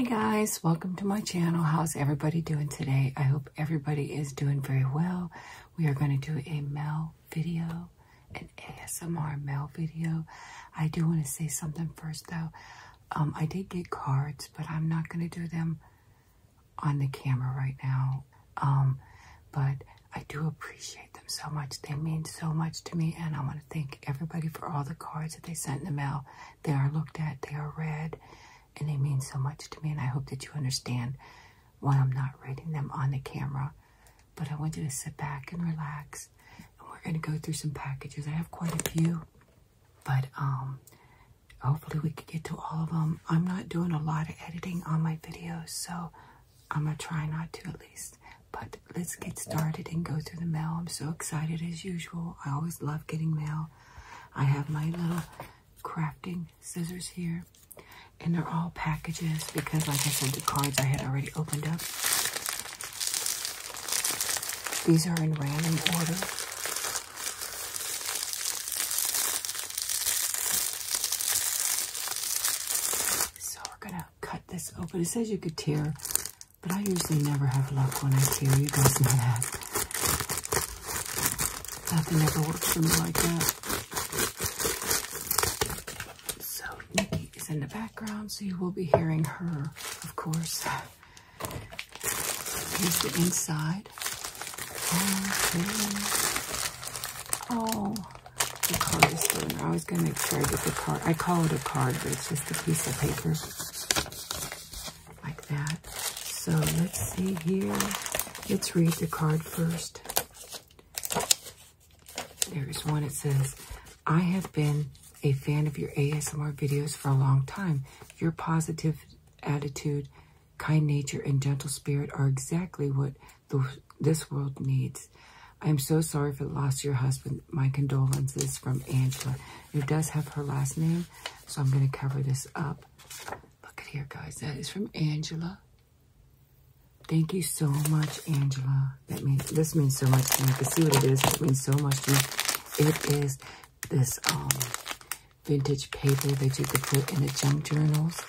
Hey guys, welcome to my channel. How's everybody doing today? I hope everybody is doing very well. We are going to do a mail video, an ASMR mail video. I do want to say something first though. Um, I did get cards, but I'm not going to do them on the camera right now. Um, but I do appreciate them so much. They mean so much to me, and I want to thank everybody for all the cards that they sent in the mail. They are looked at, they are read, and they mean so much to me, and I hope that you understand why I'm not reading them on the camera. But I want you to sit back and relax, and we're going to go through some packages. I have quite a few, but um, hopefully we can get to all of them. I'm not doing a lot of editing on my videos, so I'm going to try not to at least. But let's get started and go through the mail. I'm so excited as usual. I always love getting mail. I have my little crafting scissors here. And they're all packages because, like I said, the cards I had already opened up. These are in random order. So we're going to cut this open. It says you could tear but I usually never have luck when I tear. You guys know that. Nothing ever works for me like that. So Nikki is in the background, so you will be hearing her, of course. Here's the inside. Okay. Oh, the card is still in there. I was going to make sure I get the card. I call it a card, but it's just a piece of paper. Like that. So let's see here. Let's read the card first. There's one. It says, I have been a fan of your ASMR videos for a long time. Your positive attitude, kind nature, and gentle spirit are exactly what the, this world needs. I am so sorry for the loss of your husband. My condolences from Angela. It does have her last name, so I'm going to cover this up. Look at here, guys. That is from Angela. Thank you so much, Angela. That means this means so much to me. I can see what it is. It means so much to me. It is this um, vintage paper that you could put in the junk journals.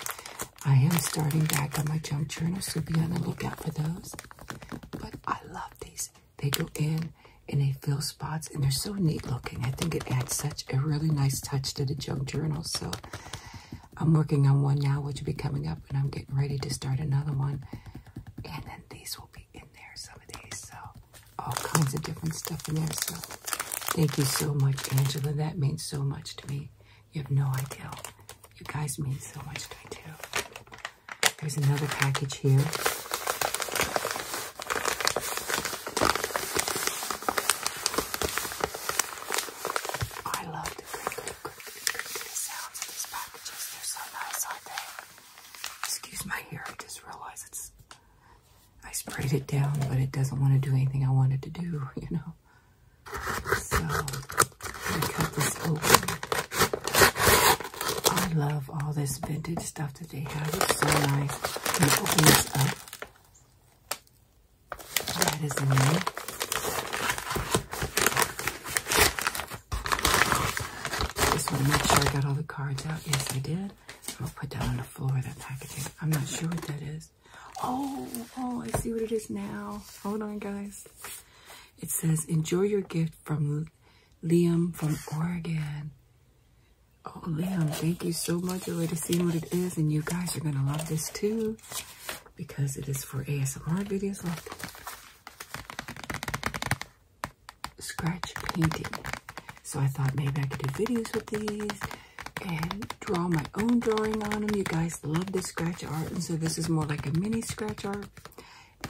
I am starting back on my junk journals, so be on the lookout for those. But I love these. They go in and they fill spots, and they're so neat looking. I think it adds such a really nice touch to the junk journal. So I'm working on one now, which will be coming up, and I'm getting ready to start another one. And then these will be in there, some of these. So all kinds of different stuff in there. So thank you so much, Angela. That means so much to me. You have no idea. You guys mean so much to me too. There's another package here. I love the sounds of these packages. They're so nice? Excuse my hair. I just realized it's I sprayed it down, but it doesn't want to do anything I wanted to do, you know. So, I cut this open. I love all this vintage stuff that they have. It's so nice. I'm going to open this up. That is in there. Just want to make sure I got all the cards out. Yes, I did. I'll put that on the floor, that packaging. I'm not sure what that is. Oh, oh, I see what it is now. Hold on, guys. It says, enjoy your gift from Liam from Oregon. Oh, Liam, thank you so much. I've already seen what it is, and you guys are going to love this too because it is for ASMR videos. Look. Scratch painting. So I thought maybe I could do videos with these and draw my own drawing on them. You guys love the scratch art, and so this is more like a mini scratch art.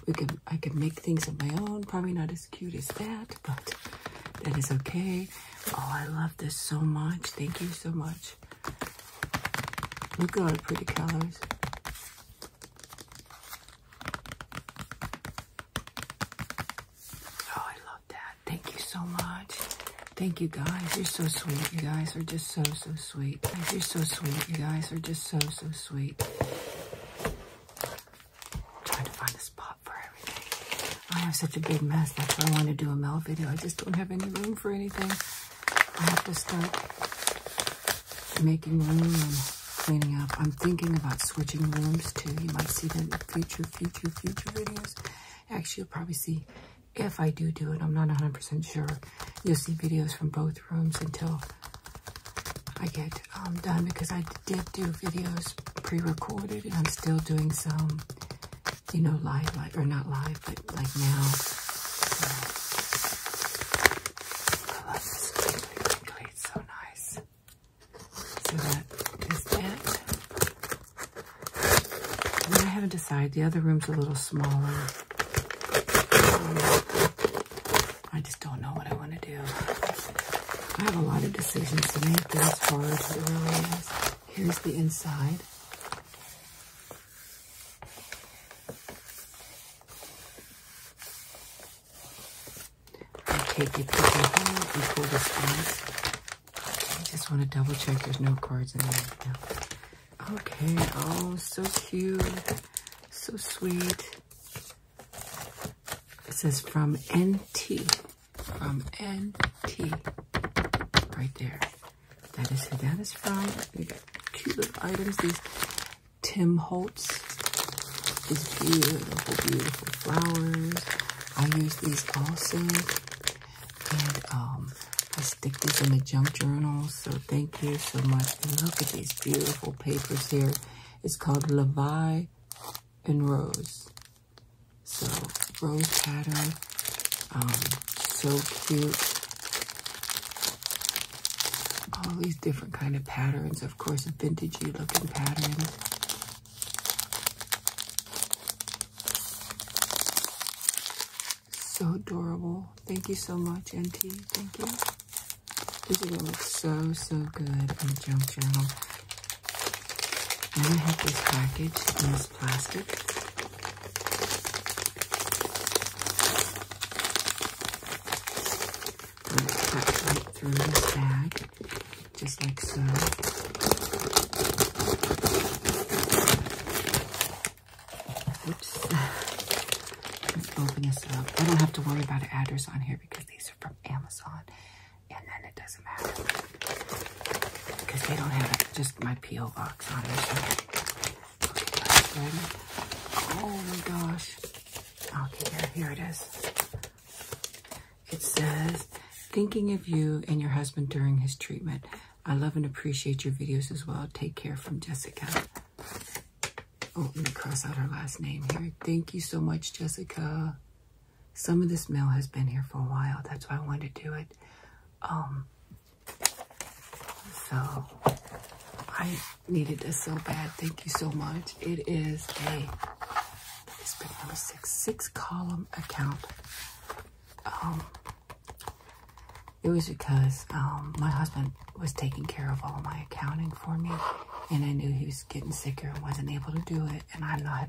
We can I can make things of my own. Probably not as cute as that, but that is okay. Oh, I love this so much. Thank you so much. Look at all the pretty colors. Oh, I love that. Thank you so much. Thank you guys. You're so sweet. You guys are just so, so sweet. You're so sweet. You guys are just so, so sweet. trying to find a spot for everything. I have such a big mess. That's why I want to do a mail video. I just don't have any room for anything. I have to start making room and cleaning up. I'm thinking about switching rooms too. You might see them in future, future, future videos. Actually, you'll probably see, if I do do it, I'm not 100% sure. You'll see videos from both rooms until I get um, done because I did do videos pre-recorded and I'm still doing some, you know, live, live, or not live, but like now. So, I love this. It's so nice. So that is that. I. The other room's a little smaller. Um, I just don't know what I want to do. I have a lot of decisions to make, as far as it really is. Here's the inside. I take and pull this out. I just want to double check there's no cards in there. Okay, oh, so cute. So sweet. It says from NT. From NT. Right there. That is who that is from. We got cute little items. These Tim Holtz. These beautiful, beautiful flowers. I use these also. And um, I stick these in the junk journal. So thank you so much. And look at these beautiful papers here. It's called Levi and Rose. So rose pattern. Um, so cute. All these different kind of patterns. Of course, vintagey looking patterns. So adorable. Thank you so much, NT. Thank you. This is going to look so, so good in the junk journal. And I have this package in this plastic. Cut right through this bag, just like so. Oops. Let's open this up. I don't have to worry about an address on here because these are from Amazon. And then it doesn't matter. Because they don't have it, just my P.O. box on there. So. Okay. Oh my gosh. Okay, here, here it is. It says, thinking of you and your husband during his treatment. I love and appreciate your videos as well. Take care from Jessica. Oh, let me cross out her last name here. Thank you so much, Jessica. Some of this mail has been here for a while. That's why I wanted to do it. Um, so I needed this so bad. Thank you so much. It is a it's been number six, six column account. Um, it was because um, my husband was taking care of all my accounting for me, and I knew he was getting sicker and wasn't able to do it, and I'm not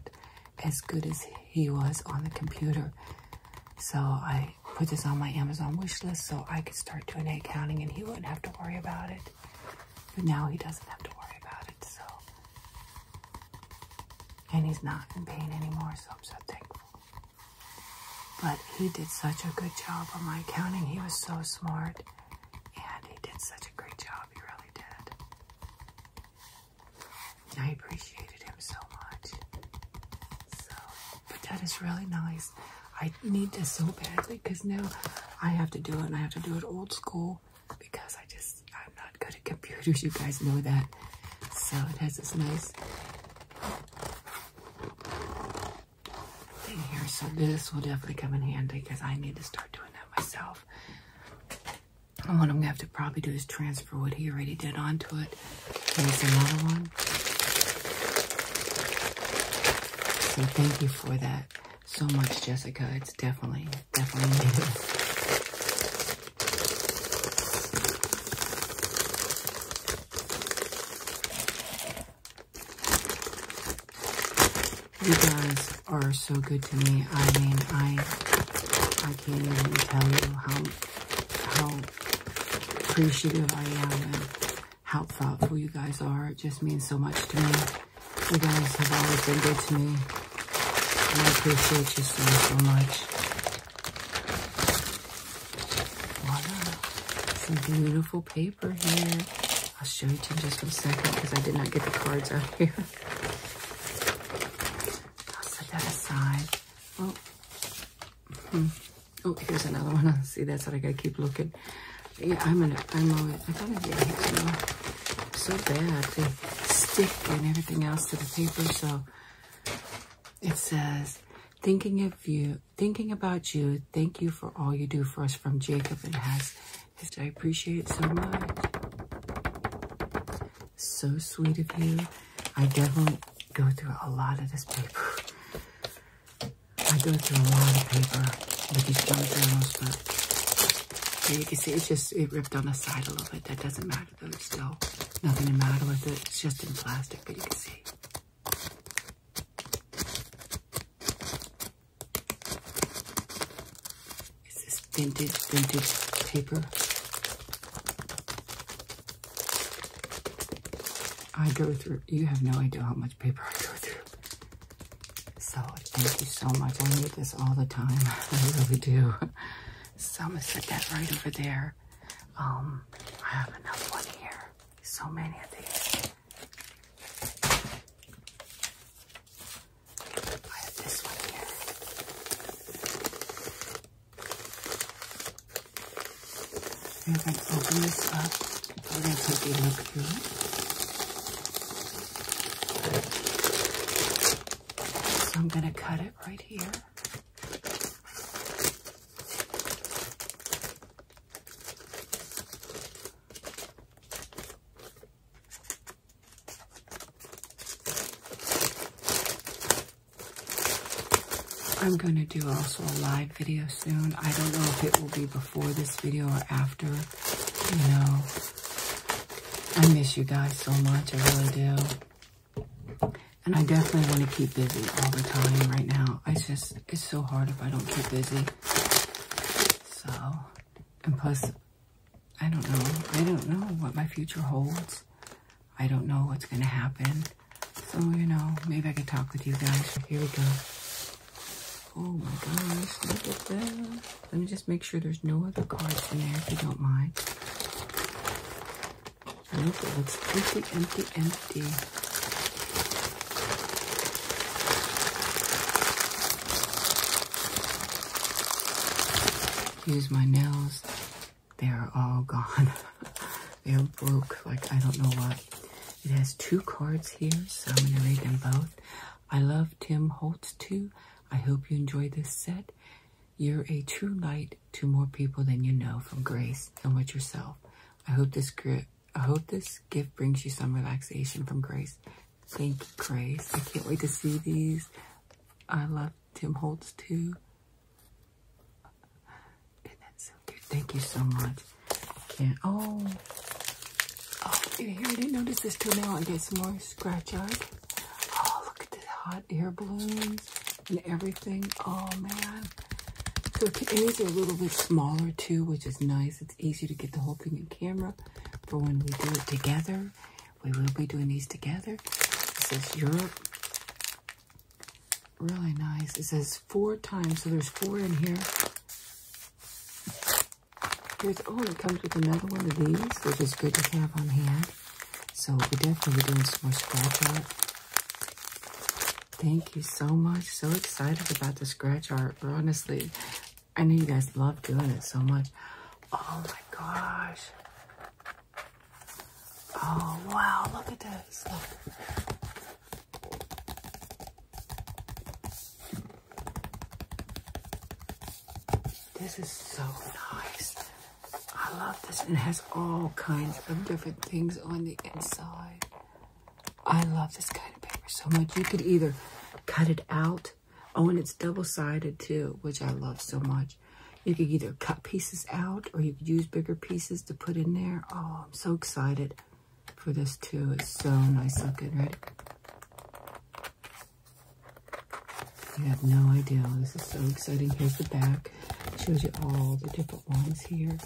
as good as he was on the computer. So I put this on my Amazon wish list so I could start doing accounting and he wouldn't have to worry about it. But now he doesn't have to worry about it, so. And he's not in pain anymore, so I'm so thankful. But he did such a good job on my accounting. He was so smart. And he did such a great job. He really did. I appreciated him so much. So, but that is really nice. I need this so badly because now I have to do it and I have to do it old school because I just, I'm not You guys know that. So it has this nice thing here. So this will definitely come in handy because I need to start doing that myself. And what I'm gonna have to probably do is transfer what he already did onto it. Here's another one. So thank you for that so much, Jessica. It's definitely, definitely needed. You guys are so good to me. I mean, I I can't even tell you how how appreciative I am and how thoughtful you guys are. It just means so much to me. You guys have always been good to me. And I appreciate you so, so much. Voila. Some beautiful paper here. I'll show you in just a second because I did not get the cards out here. I'll set that aside. Oh, hmm. oh, here's another one. See, that's what I gotta keep looking. Yeah, I'm gonna, I'm always, I get so bad. They stick and everything else to the paper. So it says, thinking of you, thinking about you. Thank you for all you do for us from Jacob and has. I appreciate it so much. So sweet of you. I definitely go through a lot of this paper. I go through a lot of paper with these junk journals, but you can see it's just, it ripped on the side a little bit. That doesn't matter though. It's still nothing to matter with it. It's just in plastic, but you can see. It's this vintage, vintage paper. I go through, you have no idea how much paper I go through. So thank you so much. I need this all the time. I really do. So I'm gonna set that right over there. Um, I have another one here. So many of these. I have this one here. We're gonna open this up. We're gonna take a look through it. I'm going to cut it right here. I'm going to do also a live video soon. I don't know if it will be before this video or after. You know, I miss you guys so much. I really do. And I definitely want to keep busy all the time right now. It's just, it's so hard if I don't keep busy. So, and plus, I don't know. I don't know what my future holds. I don't know what's going to happen. So, you know, maybe I could talk with you guys. Here we go. Oh my gosh, look at that. Let me just make sure there's no other cards in there if you don't mind. Nope, it looks empty, empty, empty. Use my nails. They're all gone. They're broke, like I don't know what. It has two cards here, so I'm going to read them both. I love Tim Holtz too. I hope you enjoy this set. You're a true light to more people than you know from Grace and with yourself. I hope this I hope this gift brings you some relaxation from Grace. Thank you, Grace. I can't wait to see these. I love Tim Holtz too. Isn't that so cute? Thank you so much. And oh, oh, here I didn't notice this till now. I get some more scratch art. Oh, look at the hot air balloons and everything. Oh man. So these are a little bit smaller too, which is nice. It's easy to get the whole thing in camera for when we do it together. We will be doing these together. It says Europe. Really nice. It says four times, so there's four in here. Here's, oh, it comes with another one of these, which is good to have on hand. So we'll definitely be doing some more scratch art. Thank you so much. So excited about the scratch art. Honestly, I know you guys love doing it so much. Oh my gosh. Oh, wow. Look at this. Look. This is so nice. I love this. And it has all kinds of different things on the inside. I love this kind so much. You could either cut it out Oh, and it's double-sided too, which I love so much. You could either cut pieces out or you could use bigger pieces to put in there. Oh, I'm so excited for this too. It's so nice looking. Ready? You have no idea. This is so exciting. Here's the back. Shows you all the different ones here.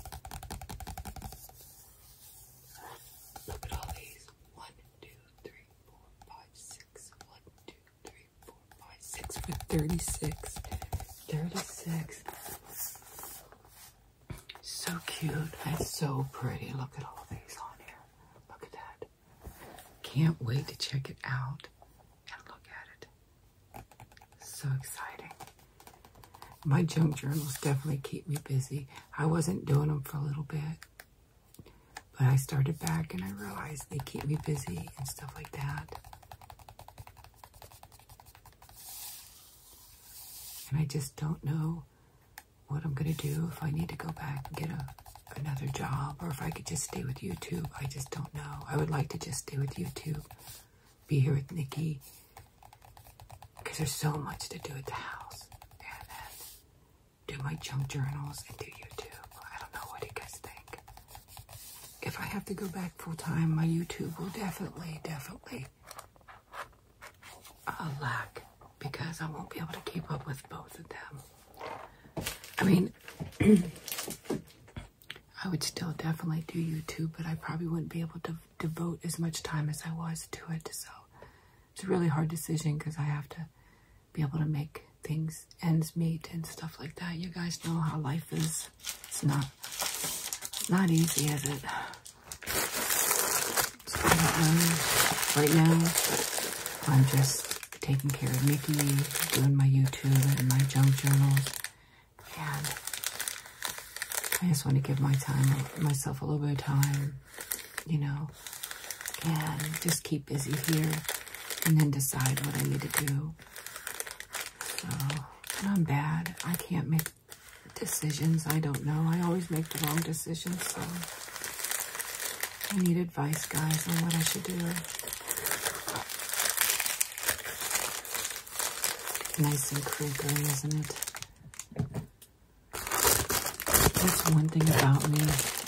Look at all these. One, two, three, four, five, six. One, two, three, four, five, six with 36. 36. So cute and so pretty. Look at all these on here. Look at that. can't wait to check it out and look at it. So exciting. My junk journals definitely keep me busy. I wasn't doing them for a little bit, but I started back and I realized they keep me busy and stuff like that. And I just don't know what I'm going to do if I need to go back and get a, another job or if I could just stay with YouTube. I just don't know. I would like to just stay with YouTube, be here with Nikki, because there's so much to do at the house. And then do my junk journals and do YouTube. I don't know what you guys think. If I have to go back full time, my YouTube will definitely, definitely uh, lack because I won't be able to keep up with both of them. I mean, I would still definitely do YouTube, but I probably wouldn't be able to devote as much time as I was to it. So it's a really hard decision because I have to be able to make things ends meet and stuff like that. You guys know how life is. It's not not easy, is it? Um, right now, I'm just taking care of Mickey, doing my YouTube and my junk journals, and I just want to give my time, myself a little bit of time, you know, and just keep busy here, and then decide what I need to do. So, I'm bad. I can't make decisions. I don't know. I always make the wrong decisions, so I need advice, guys, on what I should do. Nice and crinkly, isn't it? That's one thing about me.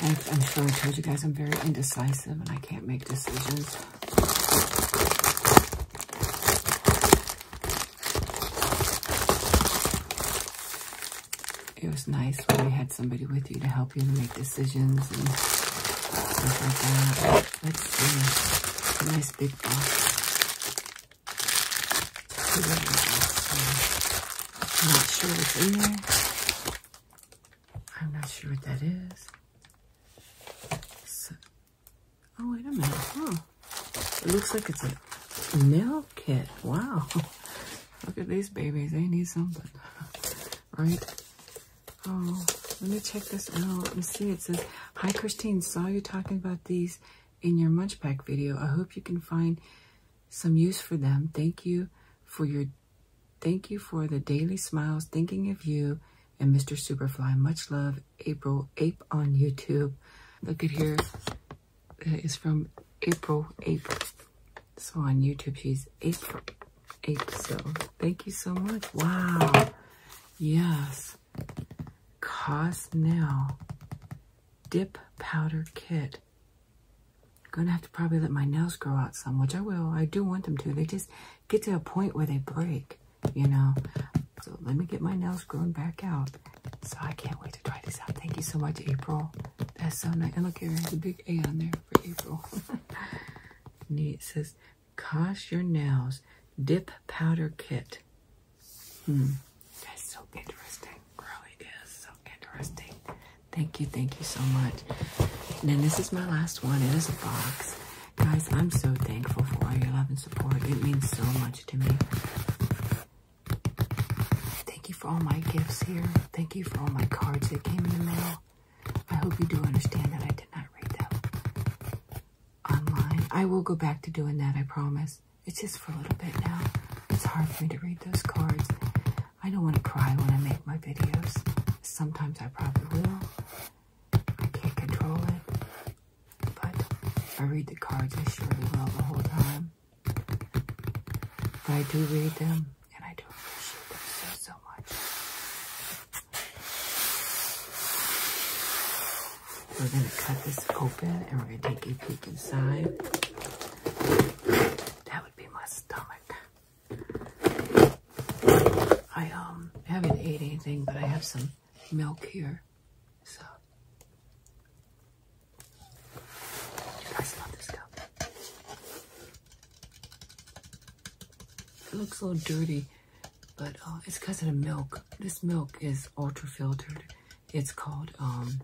I, I'm sure I told you guys I'm very indecisive and I can't make decisions. It was nice when you had somebody with you to help you to make decisions and stuff like that. Let's see. A nice big box. I'm not sure what's in there. I'm not sure what that is. So, oh, wait a minute. Huh. It looks like it's a nail kit. Wow. Look at these babies. They need something. right? Oh, let me check this out. Let me see. It says, Hi, Christine. Saw you talking about these in your Munchpak video. I hope you can find some use for them. Thank you for your thank you for the daily smiles, thinking of you and Mr. Superfly. Much love, April Ape on YouTube. Look at here. It's from April Ape. So on YouTube, she's April Ape. So thank you so much. Wow. Yes. Cost now. Dip powder kit gonna have to probably let my nails grow out some, which I will. I do want them to. They just get to a point where they break, you know. So let me get my nails grown back out. So I can't wait to try this out. Thank you so much, April. That's so nice. And look here, there's a big A on there for April. Neat. It says, Cost your nails dip powder kit. Hmm. That's so interesting. Really is so interesting. Thank you, thank you so much. And then this is my last one. It is a box. Guys, I'm so thankful for all your love and support. It means so much to me. All my gifts here. Thank you for all my cards that came in the mail. I hope you do understand that I did not read them online. I will go back to doing that, I promise. It's just for a little bit now. It's hard for me to read those cards. I don't want to cry when I make my videos. Sometimes I probably will. I can't control it. But I read the cards, I surely will the whole time. But I do read them, and I do appreciate them so, so much. We're going to cut this open, and we're going to take a peek inside. That would be my stomach. I um haven't ate anything, but I have some milk here. So, you guys love this cup. It looks a little dirty, but uh, it's because of the milk. This milk is ultra filtered. It's called, um,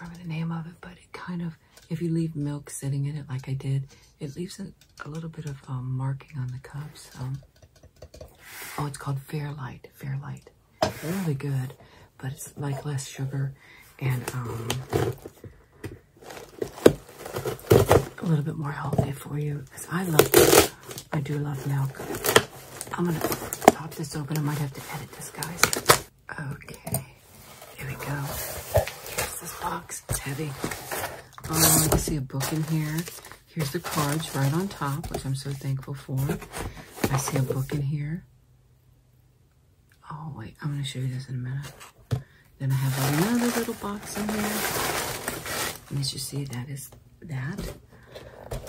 remember the name of it, but it kind of, if you leave milk sitting in it like I did, it leaves a, a little bit of um, marking on the cups. Um, oh, it's called Fairlife. Fairlife. Really good, but it's like less sugar and um, a little bit more healthy for you. Because I love, I do love milk. I'm gonna pop this open. I might have to edit this, guys. Okay, here we go. Box. It's heavy. Oh, um, I see a book in here. Here's the cards right on top, which I'm so thankful for. I see a book in here. Oh, wait, I'm going to show you this in a minute. Then I have another little box in here. And as you see, that is that.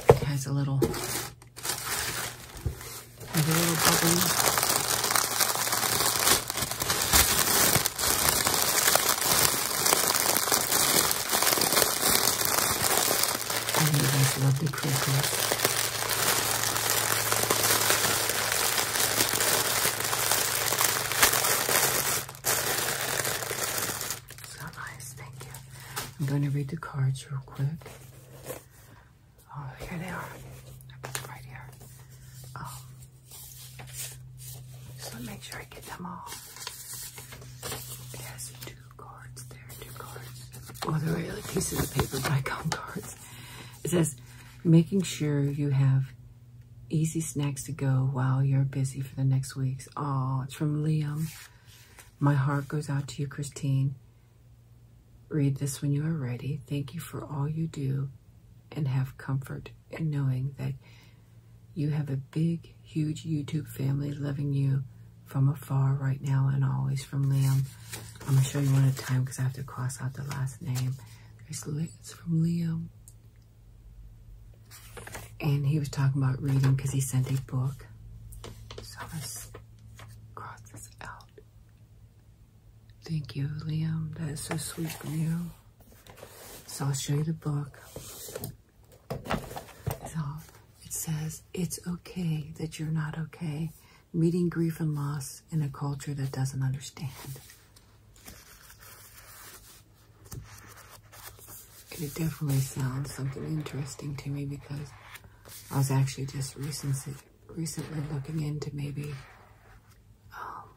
It has a little, has a little bubble love the crinkles. So nice, thank you. I'm going to read the cards real quick. Oh, here they are. I put them right here. Um, just want to make sure I get them all. It two cards there, two cards. Oh, they're really pieces of paper, Bicom cards. It says, making sure you have easy snacks to go while you're busy for the next weeks. Oh, it's from Liam. My heart goes out to you, Christine. Read this when you are ready. Thank you for all you do and have comfort in knowing that you have a big, huge YouTube family loving you from afar right now and always from Liam. I'm going to show you one at a time because I have to cross out the last name. It's from Liam. And he was talking about reading because he sent a book. So let's cross this out. Thank you, Liam. That is so sweet from you. So I'll show you the book. So it says, it's okay that you're not okay. Meeting grief and loss in a culture that doesn't understand. it definitely sounds something interesting to me because I was actually just recently, recently looking into maybe um,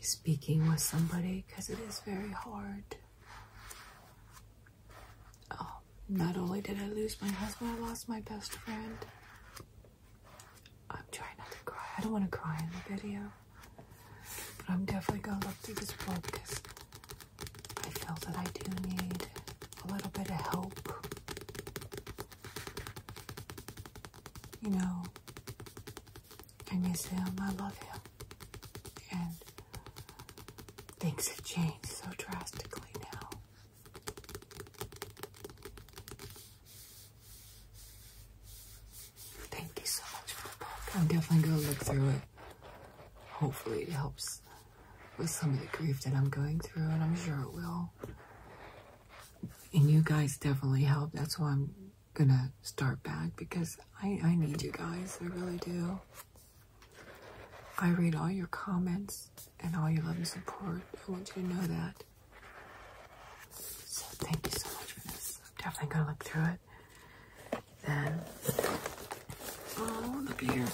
speaking with somebody because it is very hard. Oh, not only did I lose my husband, I lost my best friend. I'm trying not to cry. I don't want to cry in the video. But I'm definitely going to look through this book because I feel that I do need a little bit of help. You know, I miss him, I love him. And things have changed so drastically now. Thank you so much for the book. I'm definitely going to look through it. Hopefully it helps with some of the grief that I'm going through, and I'm sure it will. And you guys definitely help. That's why I'm gonna start back because I, I need you guys. I really do. I read all your comments and all your love and support. I want you to know that. So thank you so much for this. I'm definitely gonna look through it. Then, oh, look at here.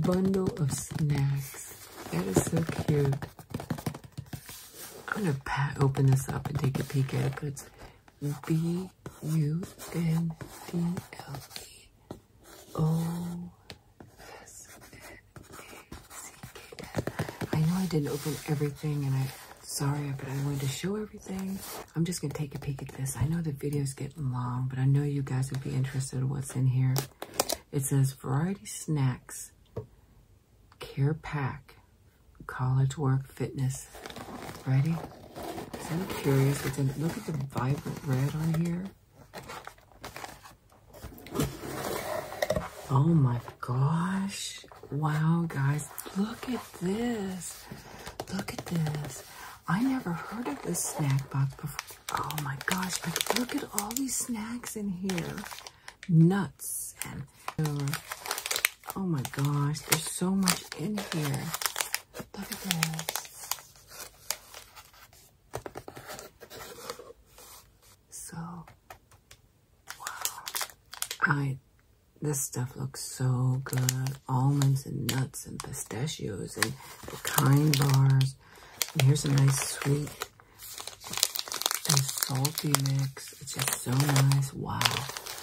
Bundle of snacks. That is so cute. I'm gonna open this up and take a peek at it, but it's B U N D L E O S N A C K S. I know I didn't open everything, and I'm sorry, but I wanted to show everything. I'm just gonna take a peek at this. I know the video's getting long, but I know you guys would be interested in what's in here. It says variety snacks, care pack, college work fitness Ready? So I'm curious. In, look at the vibrant red on here. Oh my gosh. Wow, guys. Look at this. Look at this. I never heard of this snack box before. Oh my gosh. Like, look at all these snacks in here. Nuts and... oh my gosh. There's so much in here. Look at this. I this stuff looks so good. Almonds and nuts and pistachios and the kind bars. And here's a nice sweet and salty mix. It's just so nice. Wow.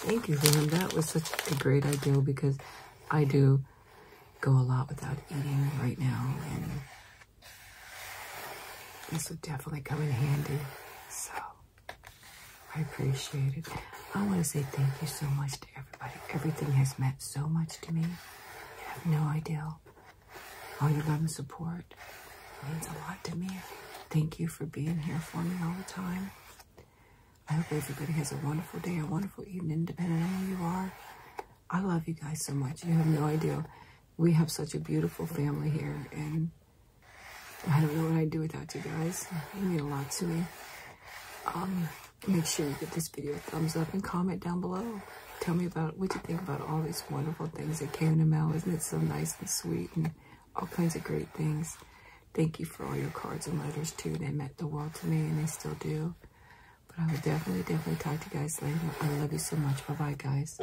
Thank you, Liam. That was such a great idea because I do go a lot without eating right now. And this would definitely come in handy. So I appreciate it. I want to say thank you so much to everybody. Everything has meant so much to me. You have no idea. All your love and support means a lot to me. Thank you for being here for me all the time. I hope everybody has a wonderful day, a wonderful evening, depending on who you are. I love you guys so much. You have no idea. We have such a beautiful family here, and I don't know what I'd do without you guys. You mean a lot to me. Um, make sure you give this video a thumbs up and comment down below. Tell me about what you think about all these wonderful things that came the mail. Isn't it so nice and sweet and all kinds of great things? Thank you for all your cards and letters too. They meant the world to me and they still do. But I will definitely, definitely talk to you guys later. I love you so much. Bye-bye, guys.